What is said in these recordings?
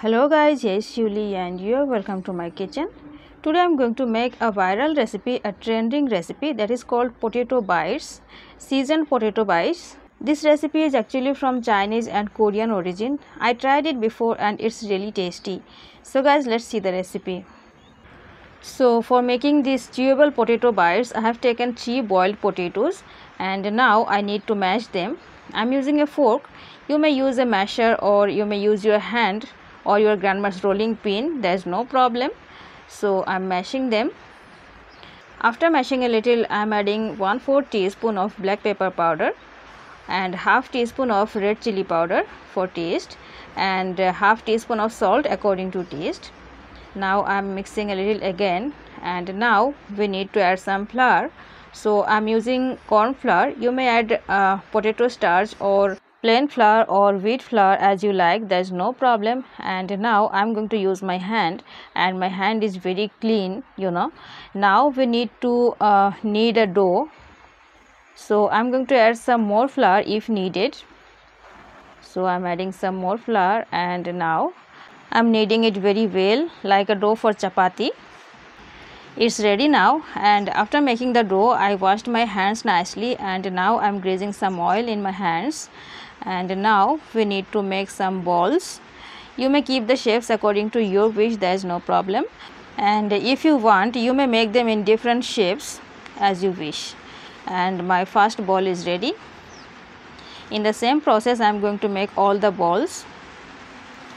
Hello guys, yes Shiuly and you are welcome to my kitchen. Today I am going to make a viral recipe, a trending recipe that is called potato bites, seasoned potato bites. This recipe is actually from Chinese and Korean origin. I tried it before and it's really tasty. So guys, let's see the recipe. So for making these chewable potato bites, I have taken 3 boiled potatoes and now I need to mash them. I am using a fork. You may use a masher or you may use your hand or your grandma's rolling pin there's no problem. So i'm mashing them. After mashing a little i'm adding 1 4 teaspoon of black pepper powder and half teaspoon of red chili powder for taste and half teaspoon of salt according to taste. Now i'm mixing a little again and now we need to add some flour. So i'm using corn flour. You may add uh, potato starch or plain flour or wheat flour as you like there's no problem. And now i'm going to use my hand and my hand is very clean you know. Now we need to uh, knead a dough. So i'm going to add some more flour if needed. So i'm adding some more flour and now i'm kneading it very well like a dough for chapati it's ready now. And after making the dough i washed my hands nicely. And now i'm greasing some oil in my hands. And now we need to make some balls. You may keep the shapes according to your wish. There is no problem. And if you want you may make them in different shapes as you wish. And my first ball is ready. In the same process i am going to make all the balls.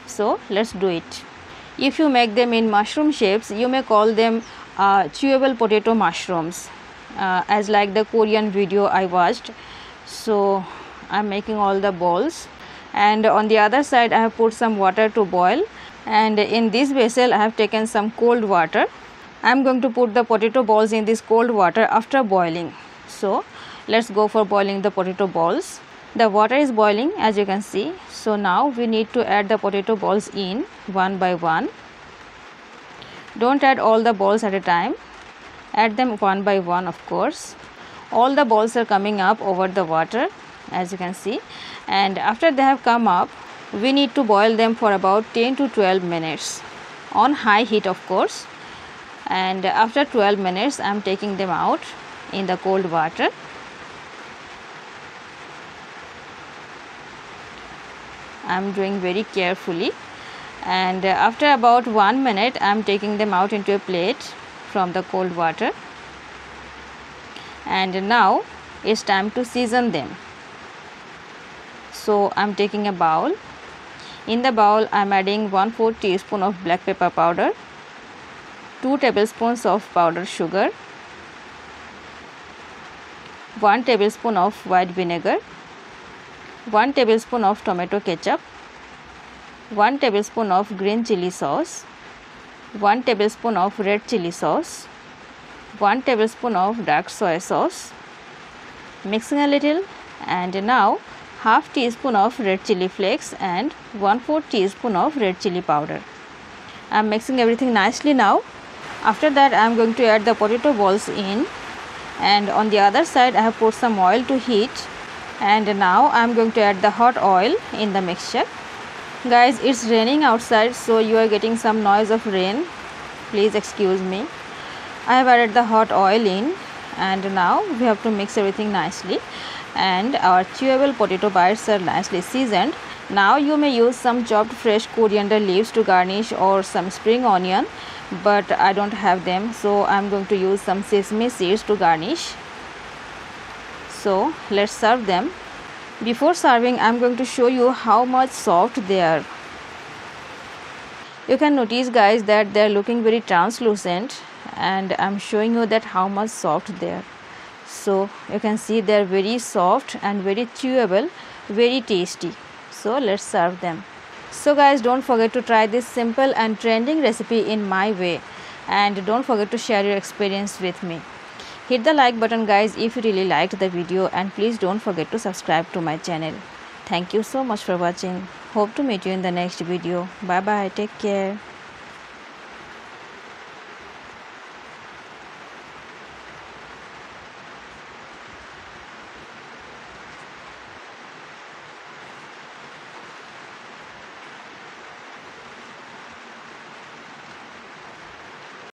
So let's do it. If you make them in mushroom shapes you may call them uh, chewable potato mushrooms uh, as like the korean video i watched so I'm making all the balls and on the other side I have put some water to boil and in this vessel I have taken some cold water. I am going to put the potato balls in this cold water after boiling. So let's go for boiling the potato balls. The water is boiling as you can see. So now we need to add the potato balls in one by one. Don't add all the balls at a time. Add them one by one of course. All the balls are coming up over the water as you can see. And after they have come up we need to boil them for about 10 to 12 minutes. On high heat of course. And after 12 minutes I am taking them out in the cold water. I am doing very carefully and uh, after about 1 minute I am taking them out into a plate from the cold water. And now it's time to season them. So i'm taking a bowl. In the bowl i'm adding 1 4 teaspoon of black pepper powder 2 tablespoons of powdered sugar 1 tablespoon of white vinegar 1 tablespoon of tomato ketchup 1 tablespoon of green chili sauce 1 tablespoon of red chili sauce 1 tablespoon of dark soy sauce mixing a little and now half teaspoon of red chili flakes and 1 4 teaspoon of red chili powder. I am mixing everything nicely now. After that I am going to add the potato balls in and on the other side I have put some oil to heat and now I am going to add the hot oil in the mixture. Guys it's raining outside so you are getting some noise of rain. Please excuse me. I have added the hot oil in and now we have to mix everything nicely and our chewable potato bites are nicely seasoned. Now you may use some chopped fresh coriander leaves to garnish or some spring onion but I don't have them so I'm going to use some sesame seeds to garnish. So let's serve them. Before serving I'm going to show you how much soft they are. You can notice guys that they are looking very translucent and I'm showing you that how much soft they are. So you can see they are very soft and very chewable very tasty. So let's serve them. So guys don't forget to try this simple and trending recipe in my way. And don't forget to share your experience with me hit the like button guys if you really liked the video and please don't forget to subscribe to my channel. Thank you so much for watching. Hope to meet you in the next video. Bye bye take care